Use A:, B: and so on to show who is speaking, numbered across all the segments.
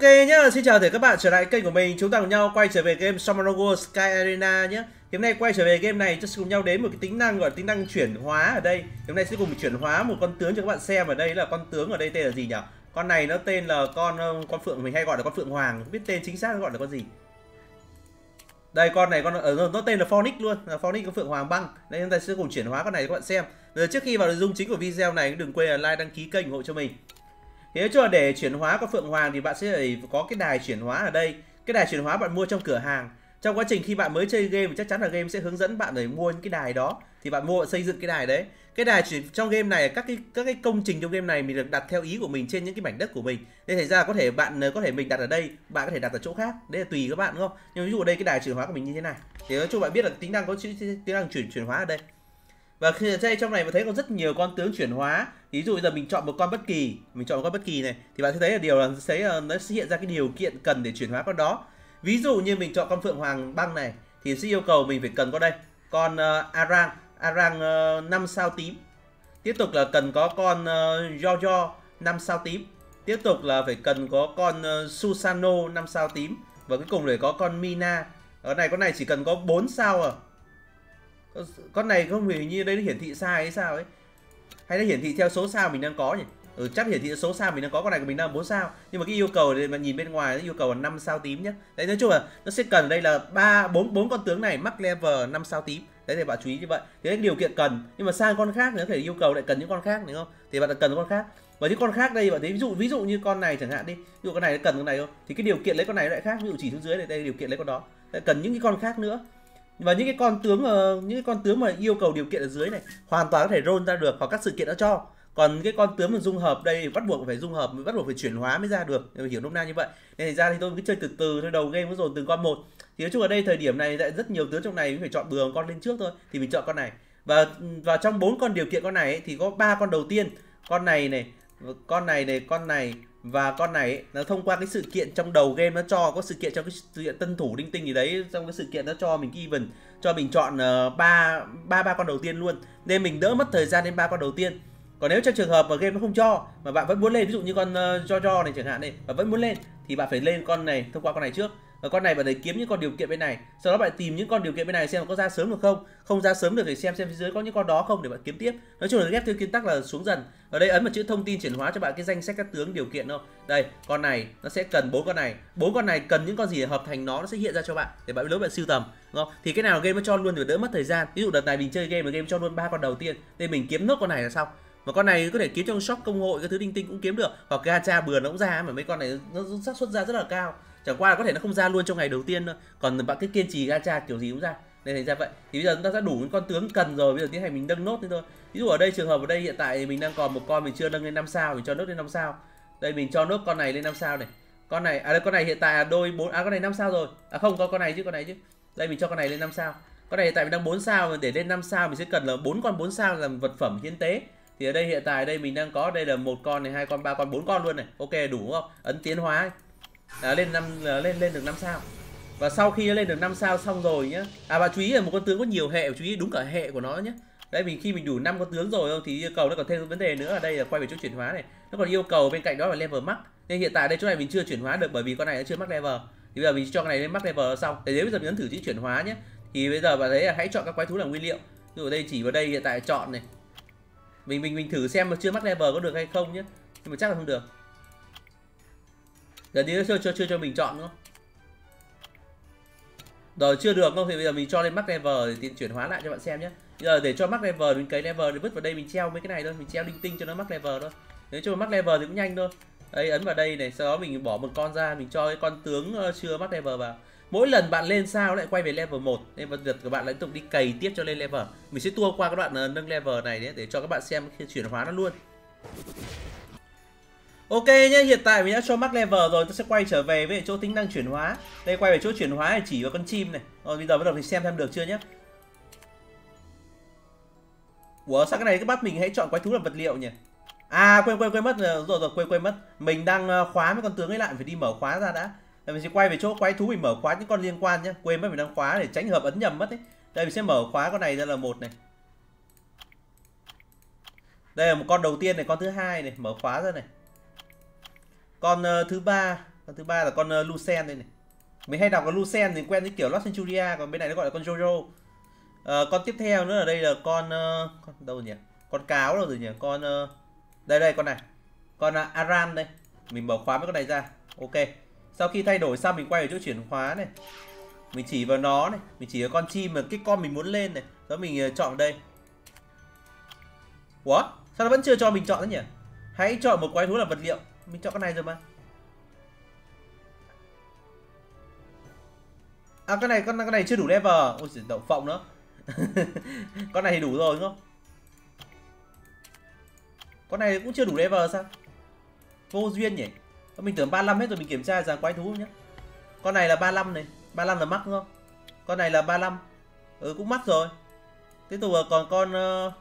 A: Ok nhá, xin chào tất cả các bạn trở lại kênh của mình. Chúng ta cùng nhau quay trở về game Summoner Sky Arena nhé. Hôm nay quay trở về game này, chúng ta cùng nhau đến một cái tính năng gọi là tính năng chuyển hóa ở đây. Hôm nay sẽ cùng chuyển hóa một con tướng cho các bạn xem ở đây là con tướng ở đây tên là gì nhỉ? Con này nó tên là con ờ, con phượng mình hay gọi là con phượng hoàng, không biết tên chính xác nó gọi là con gì. Đây con này con ở nó tên là Phonic luôn, là Phonic con phượng hoàng băng. Đây chúng ta sẽ cùng chuyển hóa con này cho các bạn xem. Rồi trước khi vào nội dung chính của video này đừng quên là like đăng ký kênh ủng hộ cho mình. Thế cho để chuyển hóa con Phượng Hoàng thì bạn sẽ phải có cái đài chuyển hóa ở đây. Cái đài chuyển hóa bạn mua trong cửa hàng. Trong quá trình khi bạn mới chơi game chắc chắn là game sẽ hướng dẫn bạn để mua những cái đài đó. Thì bạn mua xây dựng cái đài đấy. Cái đài chuyển trong game này các cái các cái công trình trong game này mình được đặt theo ý của mình trên những cái mảnh đất của mình. Nên thành ra có thể bạn ờ, có thể mình đặt ở đây, bạn có thể đặt ở chỗ khác. Đấy là tùy các bạn đúng không? Nhưng ví dụ ở đây cái đài chuyển hóa của mình như thế này. Thì nói chung bạn biết là tính năng có chữ tính năng chuyển chuyển hóa ở đây và khi đây trong này mà thấy có rất nhiều con tướng chuyển hóa ví dụ bây giờ mình chọn một con bất kỳ mình chọn một con bất kỳ này thì bạn sẽ thấy là điều là thấy là ờ, nó sẽ hiện ra cái điều kiện cần để chuyển hóa con đó. Ví dụ như mình chọn con phượng hoàng băng này thì sẽ yêu cầu mình phải cần có đây con uh, arang arang ờ, uh, 5 sao tím. Tiếp tục là cần có con uh, jojo 5 sao tím. Tiếp tục là phải cần có con uh, susano 5 sao tím. Và cuối cùng để có con mina. Ở này con này chỉ cần có 4 sao à con này không hình như đây nó hiển thị sai hay sao ấy. Hay nó hiển thị theo số sao mình đang có nhỉ? Ừ, chắc hiển thị số sao mình đang có con này của mình đang bốn sao. Nhưng mà cái yêu cầu để mà nhìn bên ngoài nó yêu cầu là 5 sao tím nhé đấy nói chung là nó sẽ cần đây là ba bốn bốn con tướng này mắc level 5 sao tím. Đấy thì bạn chú ý như vậy. Thế điều kiện cần. Nhưng mà sang con khác nữa thể yêu cầu lại cần những con khác đúng không? Thì bạn cần con khác. Và những con khác đây bạn thấy ví dụ ví dụ như con này chẳng hạn đi. Ví dụ con này nó cần con này không thì cái điều kiện lấy con này lại khác ví dụ chỉ xuống dưới này đây điều kiện lấy con đó. Lại cần những cái con khác nữa và những cái con tướng uh, những cái con tướng mà yêu cầu điều kiện ở dưới này hoàn toàn có thể roll ra được hoặc các sự kiện đã cho. Còn cái con tướng mà dung hợp đây bắt buộc phải dung hợp bắt buộc phải chuyển hóa mới ra được. Hiểu nôm na như vậy. Nên thành ra thì tôi cứ chơi từ từ thôi đầu game mới dồn từng con một. Thì nói chung ở đây thời điểm này lại rất nhiều tướng trong này phải chọn bừa con lên trước thôi thì mình chọn con này. Và và trong bốn con điều kiện con này ấy, thì có ba con đầu tiên. Con này này con này này con này và con này ấy, nó thông qua cái sự kiện trong đầu game nó cho có sự kiện trong cái sự kiện tân thủ đinh tinh gì đấy trong cái sự kiện nó cho mình even cho mình chọn ờ, ba ba ba con đầu tiên luôn. Nên mình đỡ mất thời gian đến ba con đầu tiên. Còn nếu trong trường hợp mà game nó không cho mà bạn vẫn muốn lên ví dụ như con uh, cho cho này chẳng hạn này và vẫn muốn lên thì bạn phải lên con này thông qua con này trước và con này bạn để kiếm những con điều kiện bên này. Sau đó bạn tìm những con điều kiện bên này xem có ra sớm được không. Không ra sớm được thì xem xem phía dưới có những con đó không để bạn kiếm tiếp. Nói chung là ghép theo kiến tắc là xuống dần. Ở đây ấn vào chữ thông tin chuyển hóa cho bạn cái danh sách các tướng điều kiện thôi. Đây, con này nó sẽ cần bốn con này. Bốn con này cần những con gì để hợp thành nó nó sẽ hiện ra cho bạn để bạn lúc bạn siêu tầm, đúng không? Thì cái nào game nó cho luôn thì đỡ mất thời gian. Ví dụ đợt này mình chơi game mà game cho luôn ba con đầu tiên nên mình kiếm nốt con này là xong. Mà con này có thể kiếm trong shop công hội cái thứ đinh tinh cũng kiếm được. Hoặc gacha bừa nó cũng ra mà mấy con này nó xác suất ra rất là cao chẳng qua là có thể nó không ra luôn trong ngày đầu tiên thôi. Còn bạn cứ kiên trì gacha kiểu gì cũng ra. Nên thành ra vậy. Thì bây giờ chúng ta đã đủ những con tướng cần rồi. Bây giờ tiến hành mình nâng nốt thế thôi. Ví dụ ở đây, trường hợp ở đây hiện tại mình đang còn một con mình chưa nâng lên 5 sao, mình cho nốt lên 5 sao. Đây, mình cho nốt con này lên 5 sao này. Con này à đây, con này hiện tại là đôi bốn à con này 5 sao rồi. À không, có con này chứ, con này chứ. Đây, mình cho con này lên 5 sao. Con này hiện tại mình đang 4 sao, để lên 5 sao mình sẽ cần là bốn con 4 sao làm vật phẩm hiến tế. Thì ở đây, hiện tại đây mình đang có, đây là một con này, hai con, ba con, bốn con luôn này. Ok, đủ không? Ấn tiến hóa à, lên năm lên lên được 5 sao. Và sau khi lên được 5 sao xong rồi nhá. À và chú ý là một con tướng có nhiều hệ chú ý đúng cả hệ của nó nhé đấy mình khi mình đủ năm con tướng rồi thì yêu cầu nó còn thêm vấn đề nữa. Ở đây là quay về chỗ chuyển hóa này. Nó còn yêu cầu bên cạnh đó là level max. Nên hiện tại đây chỗ này mình chưa chuyển hóa được bởi vì con này nó chưa max level. Thì bây giờ mình cho con này lên max level xong. Để nếu bây giờ mình ấn thử chữ chuyển hóa nhé thì bây giờ bạn thấy là hãy chọn các quái thú làm nguyên liệu. Ví dụ đây chỉ vào đây hiện tại chọn này. Mình mình mình thử xem mà chưa max level có được hay không nhé nhưng mà chắc là không được giờ đi chưa chưa chưa cho mình chọn nữa rồi, chưa được không? Thì bây giờ mình cho lên max level để tiện chuyển hóa lại cho bạn xem nhé. Bây giờ để cho max level mình cấy level thì vứt vào đây mình treo mấy cái này thôi. Mình treo linh tinh cho nó max level thôi. Nếu cho max level thì cũng nhanh thôi. Đây ấn vào đây này, sau đó mình bỏ một con ra, mình cho cái con tướng ờ, chưa max level vào. Mỗi lần bạn lên sao lại quay về level 1 nên vật việc của bạn lại tiếp tục đi cày tiếp cho lên level. Mình sẽ tua qua các đoạn ờ, nâng level này để cho các bạn xem khi chuyển hóa nó luôn. Ok nhé, hiện tại mình đã cho max level rồi, tôi sẽ quay trở về với chỗ tính năng chuyển hóa. Đây quay về chỗ chuyển hóa thì chỉ vào con chim này. Rồi bây giờ bắt đầu thì xem xem được chưa nhé. Ủa sao cái này cứ bắt mình hãy chọn quái thú làm vật liệu nhỉ? À quên quên quên mất rồi rồi quên quên mất. Mình đang ờ, khóa mấy con tướng ấy lại phải đi mở khóa ra đã. Đây mình sẽ quay về chỗ quái thú mình mở khóa những con liên quan nhé. Quên mất mình đang khóa để tránh hợp ấn nhầm mất ấy. Đây mình sẽ mở khóa con này ra là một này. Đây là một con đầu tiên này, con thứ hai này, mở khóa ra này con uh, thứ ba. Con thứ ba là con ờ, uh, Lucen đây này. Mình hay đọc con Lucen thì quen với kiểu Lost Centuria còn bên này nó gọi là con Jojo. Uh, con tiếp theo nữa ở đây là con uh, con đâu nhỉ? Con cáo đâu rồi nhỉ? Con uh, đây đây con này. Con uh, Aran đây. Mình mở khóa với con này ra. Ok. Sau khi thay đổi xong mình quay ở chỗ chuyển khóa này. Mình chỉ vào nó này. Mình chỉ vào con chim mà cái con mình muốn lên này. Đó mình uh, chọn đây. What sao nó vẫn chưa cho mình chọn nữa nhỉ? Hãy chọn một quái thú là vật liệu mình chọn con này rồi mà À cái này con con này chưa đủ level. Ôi giời đậu phộng nữa. con này thì đủ rồi đúng không? Con này cũng chưa đủ level sao? Vô duyên nhỉ. Mình tưởng 35 hết rồi mình kiểm tra rằng quái thú nhá Con này là 35 này, 35 là mắc đúng không? Con này là 35. Ừ cũng mắc rồi. Tiếp tục còn con uh...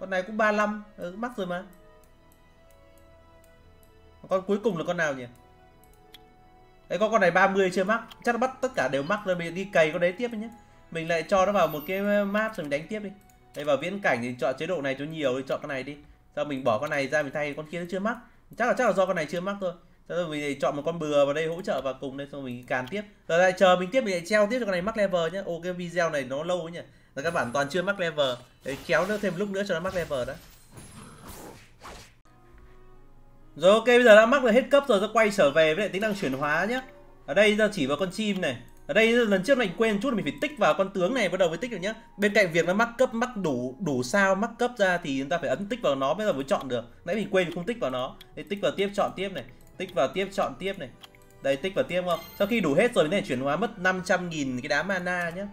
A: Con này cũng 35, ừ mắc rồi mà. Con cuối cùng là con nào nhỉ? Đấy có con này 30 chưa mắc? Chắc nó bắt tất cả đều mắc rồi mình đi cày con đấy tiếp nhé. Mình lại cho nó vào một cái map rồi mình đánh tiếp đi. Đây vào viễn cảnh thì chọn chế độ này cho nhiều thì chọn con này đi. Sau mình bỏ con này ra mình thay con kia nó chưa mắc? Chắc là chắc là do con này chưa mắc thôi. Sau rồi mình chọn một con bừa vào đây hỗ trợ vào cùng đây xong mình càn tiếp. Rồi lại chờ mình tiếp mình lại treo tiếp cho con này mắc level nhé. Ô cái video này nó lâu nhỉ. Là các bạn toàn chưa mắc level. Đấy, kéo nó thêm lúc nữa cho nó mắc level đó rồi ok bây giờ đã mắc là hết cấp rồi, ta quay trở về với lại tính năng chuyển hóa nhé. Ở đây ta chỉ vào con chim này. Ở đây lần trước mình quên chút mình phải tích vào con tướng này bắt đầu mới tích được nhá. Bên cạnh việc nó mắc cấp mắc đủ đủ sao mắc cấp ra thì chúng ta phải ấn tích vào nó bây giờ mới chọn được. Nãy mình quên mình không tích vào nó. Đây tích vào tiếp chọn tiếp này, tích vào tiếp chọn tiếp này. Đây tích vào tiếp không? Sau khi đủ hết rồi này chuyển hóa mất 500 000 cái đá mana nhá.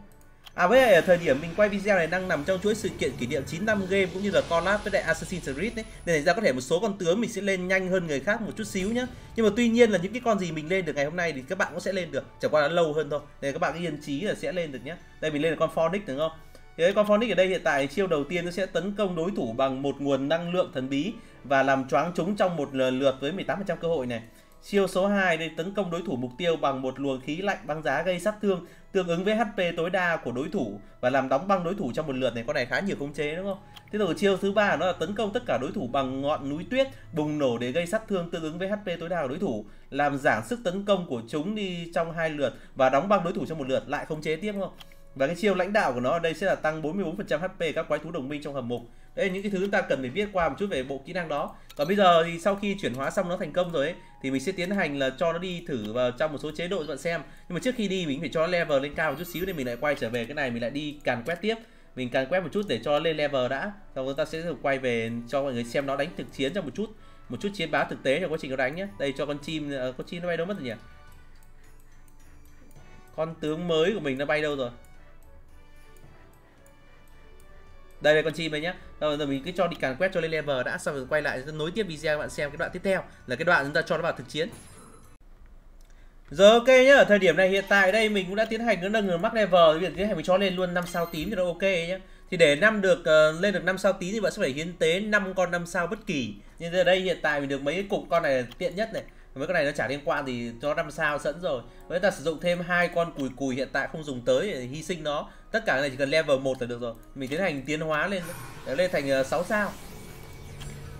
A: À với lại ở thời điểm mình quay video này đang nằm trong chuỗi sự kiện kỷ niệm 9 năm game cũng như là collab với lại Assassin's Creed đấy. Nên ra có thể một số con tướng mình sẽ lên nhanh hơn người khác một chút xíu nhá. Nhưng mà tuy nhiên là những cái con gì mình lên được ngày hôm nay thì các bạn cũng sẽ lên được, chẳng qua là lâu hơn thôi. Nên các bạn cứ yên trí là sẽ lên được nhé. Đây mình lên được con Phoenix đúng không? Thì con Phoenix ở đây hiện tại chiêu đầu tiên nó sẽ tấn công đối thủ bằng một nguồn năng lượng thần bí và làm choáng chúng trong một lượt với 18% cơ hội này chiêu số 2 để tấn công đối thủ mục tiêu bằng một luồng khí lạnh băng giá gây sát thương tương ứng với HP tối đa của đối thủ và làm đóng băng đối thủ trong một lượt này con này khá nhiều khống chế đúng không? Tiếp tục chiêu thứ ba nó là tấn công tất cả đối thủ bằng ngọn núi tuyết bùng nổ để gây sát thương tương ứng với HP tối đa của đối thủ, làm giảm sức tấn công của chúng đi trong hai lượt và đóng băng đối thủ trong một lượt lại khống chế tiếp không? Và cái chiêu lãnh đạo của nó ở đây sẽ là tăng 44% HP các quái thú đồng minh trong hầm mục. Đây là những cái thứ chúng ta cần phải biết qua một chút về bộ kỹ năng đó. Còn bây giờ thì sau khi chuyển hóa xong nó thành công rồi ấy, thì mình sẽ tiến hành là cho nó đi thử vào trong một số chế độ cho bạn xem. Nhưng mà trước khi đi, mình phải cho nó level lên cao một chút xíu để mình lại quay trở về cái này, mình lại đi càn quét tiếp. Mình càn quét một chút để cho nó lên level đã. Xong chúng ta sẽ quay về cho mọi người xem nó đánh thực chiến trong một chút một chút chiến báo thực tế trong quá trình nó đánh nhé. Đây, cho con chim à, con chim nó bay đâu mất rồi nhỉ? Con tướng mới của mình nó bay đâu rồi? Đây là con chim đây nhá rồi, giờ mình cứ cho đi càn quét cho lên level đã xong rồi quay lại nối tiếp video các bạn xem cái đoạn tiếp theo là cái đoạn chúng ta cho nó vào thực chiến rồi ok nhá, ở thời điểm này hiện tại đây mình cũng đã tiến hành cái nâng max level việc tiến hành mình cho lên luôn 5 sao tím thì nó ok nhá. Thì để năm được uh, lên được 5 sao tím thì bạn sẽ phải hiến tế 5 con 5 sao bất kỳ. Nhưng giờ đây hiện tại mình được mấy cái cục con này tiện nhất này mấy cái này nó chả liên quan thì nó năm sao sẵn rồi. Với ta sử dụng thêm hai con cùi cùi hiện tại không dùng tới để hy sinh nó. Tất cả cái này chỉ cần level 1 là được rồi. Mình tiến hành tiến hóa lên để lên thành ờ, 6 sao.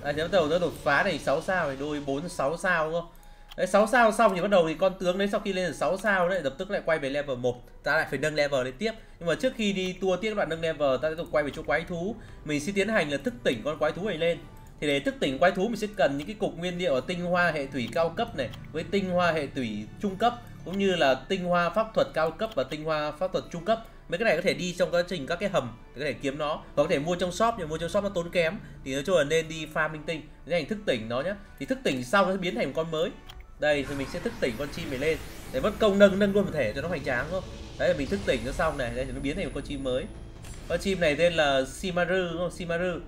A: À bắt đầu nó đột phá này 6 sao này, đôi 4 6 sao, đúng không? Đấy 6 sao xong thì bắt đầu thì con tướng đấy sau khi lên được 6 sao đấy, lập tức lại quay về level 1 ta lại phải nâng level lên tiếp. Nhưng mà trước khi đi tua tiếp đoạn nâng level, ta tiếp tục quay về chỗ quái thú. Mình sẽ tiến hành là thức tỉnh con quái thú này lên thì để thức tỉnh quái thú mình sẽ cần những cái cục nguyên liệu ở tinh hoa hệ thủy cao cấp này, với tinh hoa hệ thủy trung cấp, cũng như là tinh hoa pháp thuật cao cấp và tinh hoa pháp thuật trung cấp. Mấy cái này có thể đi trong quá trình các cái hầm để có thể kiếm nó hoặc có thể mua trong shop, nhưng mua trong shop nó tốn kém, thì nói chung là nên đi farm minh tinh. Để hành thức tỉnh nó nhé thì thức tỉnh sau nó sẽ biến thành một con mới. Đây, thì mình sẽ thức tỉnh con chim này lên. Để mất công nâng nâng luôn một thể cho nó hoành tráng không? Đấy là mình thức tỉnh nó xong này, đây, thì nó biến thành một con chim mới. Con chim này tên là Simaru, đúng không? Simaru.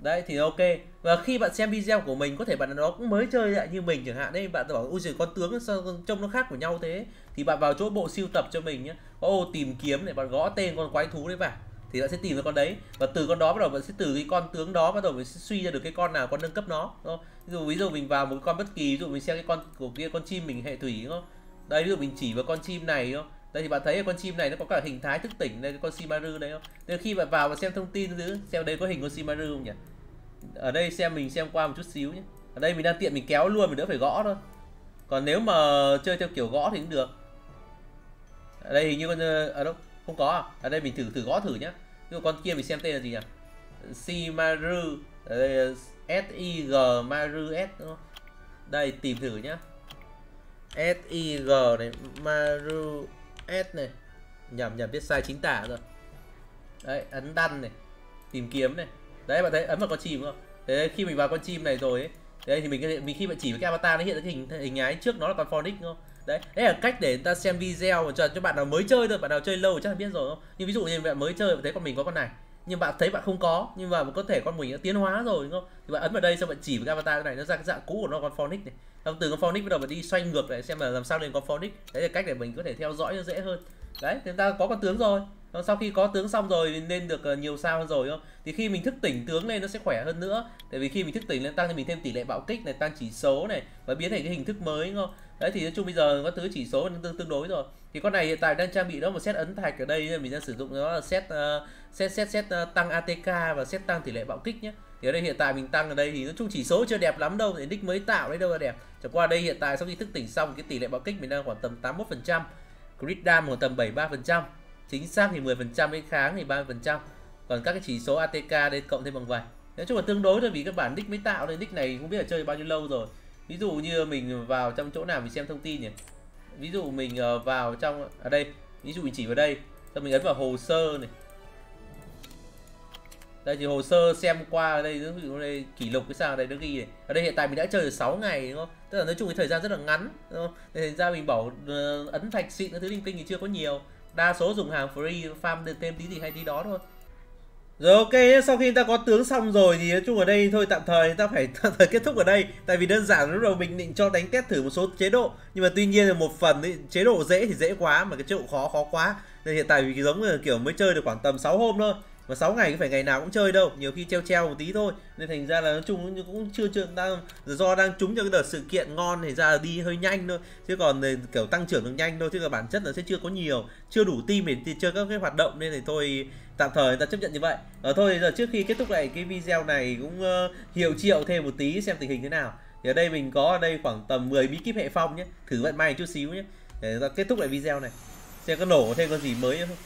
A: Đấy, thì ok và khi bạn xem video của mình, có thể bạn nó cũng mới chơi lại như mình chẳng hạn đấy bạn bảo ui giời, con tướng sao trông nó khác của nhau thế? Thì bạn vào chỗ bộ siêu tập cho mình nhé có, ô, tìm kiếm để bạn gõ tên con quái thú đấy vào. Thì bạn sẽ tìm ra con đấy. Và từ con đó bắt đầu bạn sẽ từ cái con tướng đó bắt đầu mình sẽ suy ra được cái con nào con nâng cấp nó, đúng không? ví dụ ví dụ mình vào một con bất kỳ, ví dụ mình xem cái con của kia, con chim mình hệ thủy, đúng không? Đây, ví dụ mình chỉ vào con chim này, đúng không? Đây thì bạn thấy con chim này nó có cả hình thái thức tỉnh, đây cái con Simaru đấy không? Nên khi bạn vào và xem thông tin giữ xem đây có hình con Simaru không nhỉ? Ở đây xem, mình xem qua một chút xíu nhé. Ở đây mình đang tiện mình kéo luôn, mình đỡ phải gõ thôi. Còn nếu mà chơi theo kiểu gõ thì cũng được. Ở đây hình như con ở đâu, không có à? Ở đây mình thử thử gõ thử nhá. Nhưng con kia mình xem tên là gì nhỉ? Simaru ở đây S I G Maru S, đúng không? đây, tìm thử nhá. S I G này, Maru S này. Nhầm nhầm viết sai chính tả rồi. Đấy, ấn đăng này. Tìm kiếm này đấy, bạn thấy ấn vào con chim không? Thế khi mình vào con chim này rồi ấy, đấy thì mình mình khi bạn chỉ với cái avatar nó hiện ra cái hình hình ái trước nó là con phonic không? Đấy đấy là cách để ta xem video mà cho cho bạn nào mới chơi thôi, bạn nào chơi lâu chắc là biết rồi không? Nhưng ví dụ như bạn mới chơi, bạn thấy con mình có con này, nhưng bạn thấy bạn không có, nhưng mà có thể con mình đã tiến hóa rồi, đúng không? Thì bạn ấn vào đây xong bạn chỉ với cái avatar này, nó ra cái dạng cũ của nó con phonic này. Xong từ con phonic bắt đầu bạn đi xoay ngược lại xem là làm sao lên con phonic. Đấy là cách để mình có thể theo dõi nó dễ hơn. Đấy chúng ta có con tướng rồi sau khi có tướng xong rồi nên được ờ, nhiều sao hơn rồi không? Thì khi mình thức tỉnh tướng lên nó sẽ khỏe hơn nữa. Tại vì khi mình thức tỉnh lên tăng thì mình thêm tỷ lệ bạo kích này tăng chỉ số này và biến thành cái hình thức mới đúng không? Đấy thì nói chung bây giờ có thứ chỉ số tương tương đối rồi. Thì con này hiện tại đang trang bị nó một set ấn thạch ở đây mình đang sử dụng nó là set uh, set set set uh, tăng ATK và set tăng tỷ lệ bạo kích nhé thì ở đây hiện tại mình tăng ở đây thì nói chung chỉ số chưa đẹp lắm đâu thì nick mới tạo đấy đâu là đẹp. Chẳng qua đây hiện tại sau khi thức tỉnh xong cái tỷ lệ bạo kích mình đang khoảng tầm 81 phần trăm crit dam khoảng tầm 73 phần trăm chính xác thì 10 phần trăm cái kháng thì 30 phần trăm. Còn các cái chỉ số ATK đây cộng thêm bằng vài. Nói chung là tương đối thôi vì các bản nick mới tạo nên nick này không biết là chơi bao nhiêu lâu rồi. Ví dụ như mình vào trong chỗ nào mình xem thông tin nhỉ? Ví dụ mình ờ, vào trong ở à đây ví dụ mình chỉ vào đây xong mình ấn vào hồ sơ này. Đây thì hồ sơ xem qua ở đây ví dụ đây kỷ lục cái sao đây nó ghi này. Ở đây hiện tại mình đã chơi được 6 ngày đúng không? Tức là nói chung cái thời gian rất là ngắn đúng không? Thành ra mình bảo uh, ấn thạch xịn cái thứ linh tinh thì chưa có nhiều đa số dùng hàng free farm được thêm tí gì hay tí đó thôi. Rồi ok sau khi ta có tướng xong rồi thì nói chung ở đây thôi tạm thời ta phải tạm thời kết thúc ở đây. Tại vì đơn giản lúc đầu mình định cho đánh test thử một số chế độ. Nhưng mà tuy nhiên là một phần ý, chế độ dễ thì dễ quá mà cái chế độ khó khó quá. Nên hiện tại vì giống như kiểu mới chơi được khoảng tầm 6 hôm thôi mà 6 ngày cũng phải ngày nào cũng chơi đâu nhiều khi treo treo một tí thôi. Nên thành ra là nói chung cũng chưa chưa đang do đang trúng cho cái đợt sự kiện ngon thì ra là đi hơi nhanh thôi. Chứ còn kiểu tăng trưởng được nhanh thôi chứ là bản chất là sẽ chưa có nhiều chưa đủ team để chơi các cái hoạt động. Nên thì thôi tạm thời ta chấp nhận như vậy. Ở thôi giờ trước khi kết thúc lại cái video này cũng uh, hiệu triệu thêm một tí xem tình hình thế nào. Thì ở đây mình có ở đây khoảng tầm 10 bí kíp hệ phong nhé. Thử vận may chút xíu nhé. Để ta kết thúc lại video này. Xem có nổ thêm con gì mới không?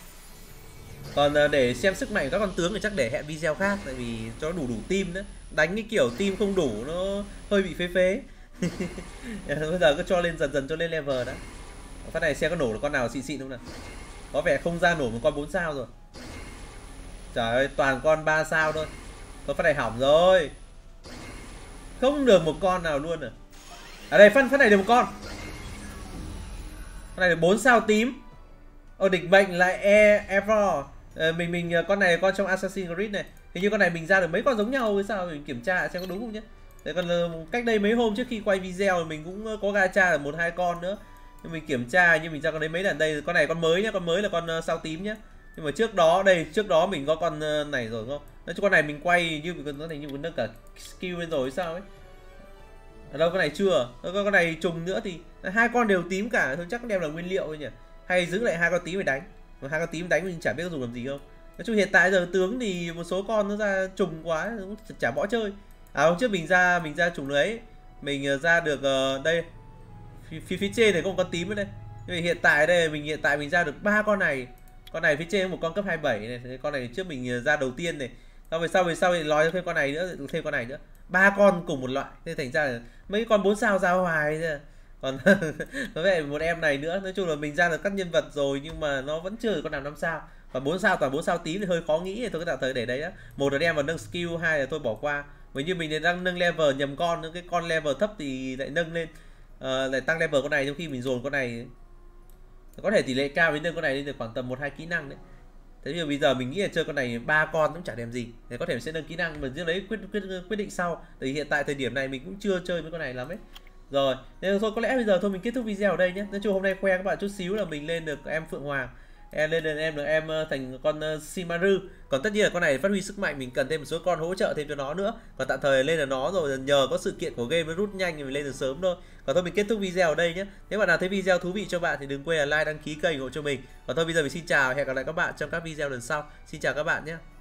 A: Còn à, để xem sức mạnh của các con tướng thì chắc để hẹn video khác tại vì cho đủ đủ tim nữa. Đánh cái kiểu tim không đủ nó hơi bị phế phế. Bây giờ cứ cho lên dần dần cho lên level đó phát này xem có nổ được con nào xịn xịn không nào. Có vẻ không ra nổ một con 4 sao rồi. Trời ơi toàn con 3 sao thôi. Thôi phát này hỏng rồi. Không được một con nào luôn à. Ở đây phát, phát này được một con. Phát này được 4 sao tím. Ở địch bệnh lại E Ever Ờ, mình mình ờ, con này con trong Assassin's Creed này, Hình như con này mình ra được mấy con giống nhau hay sao Mình kiểm tra xem có đúng không nhé Đấy còn ờ, cách đây mấy hôm trước khi quay video mình cũng có gacha được một hai con nữa. Nhưng mình kiểm tra nhưng mình ra con đấy mấy lần, đây con này con mới nhá, con mới là con sao tím nhá. Nhưng mà trước đó, đây, trước đó mình có con này rồi không? Nói chung con này mình quay như mình có thể như mình nâng cả skill lên rồi sao ấy. Ở đâu, con này chưa. Con này trùng nữa thì hai con đều tím cả, thôi chắc đem là nguyên liệu thôi nhỉ. Hay giữ lại hai con tím để đánh còn hai con tím đánh mình chả biết dùng làm gì không. Nói chung hiện tại giờ tướng thì một số con nó ra trùng quá cũng chả bỏ chơi. À hôm trước mình ra mình ra trùng đấy mình ờ, ra được uh, đây phía, phía trên này có một con tím ở đây. Nhưng mà hiện tại đây mình hiện tại mình ra được ba con này. Con này phía trên một con cấp 27 này con này trước mình ờ, ra đầu tiên này. Sau về sau về sau thì lòi thêm con này nữa thêm con này nữa. Ba con cùng một loại nên thành ra là mấy con bốn sao ra hoài thôi còn nói về một em này nữa. Nói chung là mình ra được các nhân vật rồi nhưng mà nó vẫn chưa con nào năm sao. Và bốn sao toàn bốn sao tím thì hơi khó nghĩ thì tôi cứ tạm thời để đấy á. Một là đem vào nâng skill hai là tôi bỏ qua. Bởi như mình đang nâng level nhầm con những cái con level thấp thì lại nâng lên. Uh, lại tăng level con này trong khi mình dồn con này có thể tỷ lệ cao với nâng con này lên được khoảng tầm một hai kỹ năng đấy. Thế nhưng bây giờ mình nghĩ là chơi con này ba con cũng chả đem gì. Thì có thể sẽ nâng kỹ năng mà riêng đấy quyết quyết quyết định sau. Thì hiện tại thời điểm này mình cũng chưa chơi với con này lắm ấy rồi nên thôi, có lẽ bây giờ thôi mình kết thúc video ở đây nhé. Nói chung hôm nay khoe các bạn chút xíu là mình lên được em phượng hoàng. Em lên được em được em ờ, thành con ờ, Simaru. Còn tất nhiên là con này phát huy sức mạnh, mình cần thêm một số con hỗ trợ thêm cho nó nữa. Còn tạm thời lên là nó rồi nhờ có sự kiện của game nó rút nhanh thì mình lên được sớm thôi. Còn thôi mình kết thúc video ở đây nhé. Nếu bạn nào thấy video thú vị cho bạn thì đừng quên là like, đăng ký kênh ủng hộ cho mình. Còn thôi bây giờ mình xin chào, hẹn gặp lại các bạn trong các video lần sau. Xin chào các bạn nhé.